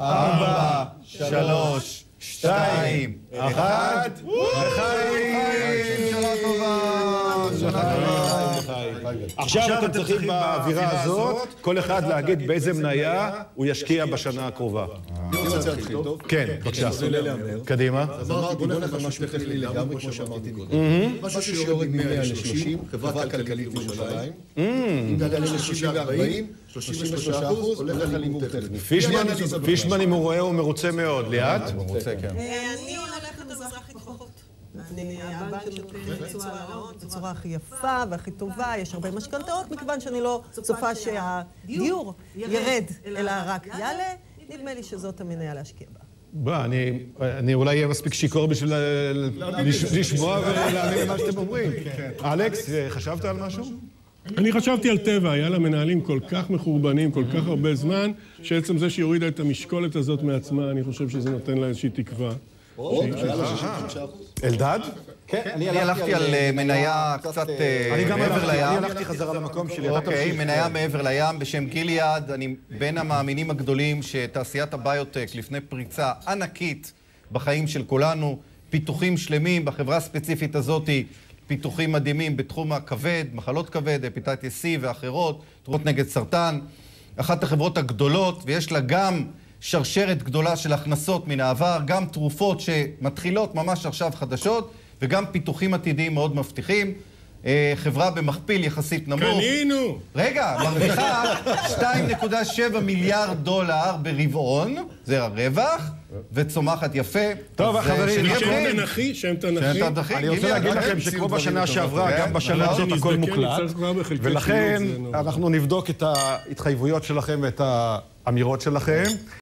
ארבע, שלוש, שתיים, אחת, לחיים! שנה טובה! עכשיו אתם צריכים באווירה הזאת, כל אחד להגיד באיזה מניה הוא ישקיע בשנה הקרובה. אני רוצה להתחיל, טוב? כן, בבקשה. קדימה. אז אמרתי, בוא נלך על משהו טכני לגמרי, כמו שאמרתי קודם. משהו שיורד מ-100 ל-30, חברה כלכלית בירושלים. אם תעלה ל-30 ל-40, 33 אחוז, הולך על הימור טכני. פישמן, אם הוא רואה, הוא מרוצה מאוד. ליאת? רוצה, כן. אני הולכת למזרחי טפחות. הבנק תשואה להון בצורה הכי יפה והכי טובה, יש הרבה משכנתאות, מכיוון שאני לא צופה שהדיור ירד, אלא רק יעלה, נדמה לי שזאת המניה להשקיע בה. בוא, אני, אני אולי אהיה מספיק שיכור בשביל ל- לש- לשמוע ולהאמין למה שאתם אומרים. אלכס, חשבת על משהו? אני חשבתי על טבע, היה לה מנהלים כל כך מחורבנים, כל כך הרבה זמן, שעצם זה שהיא הורידה את המשקולת הזאת מעצמה, אני חושב שזה נותן לה איזושהי תקווה. אלדד? כן, אני הלכתי על אה, מניה קצת אה, אני גם מעבר הלכתי, אני לים. הלכתי חזרה למקום שלי. אתה אוקיי. מניה מעבר לים בשם גיליאד. אני בין המאמינים הגדולים שתעשיית הביוטק לפני פריצה ענקית בחיים של כולנו, פיתוחים שלמים בחברה הספציפית הזאת, פיתוחים מדהימים בתחום הכבד, מחלות כבד, הפטיטיס C ואחרות, תרופות נגד סרטן. אחת החברות הגדולות, ויש לה גם שרשרת גדולה של הכנסות מן העבר, גם תרופות שמתחילות ממש עכשיו חדשות, וגם פיתוחים עתידיים מאוד מבטיחים. אה, חברה במכפיל יחסית נמוך. קנינו! רגע, מרוויחה 2.7 מיליארד דולר ברבעון, זה הרווח, וצומחת יפה. טוב, חברים, שם. תנכי, שם שם תנכי. אני רוצה להגיד לכם שכמו בשנה. שעברה, כן, גם בשנה נכון. הזאת הכל מוקלט. ולכן. אנחנו נבדוק את ההתחייבויות שלכם ואת האמירות שלכם.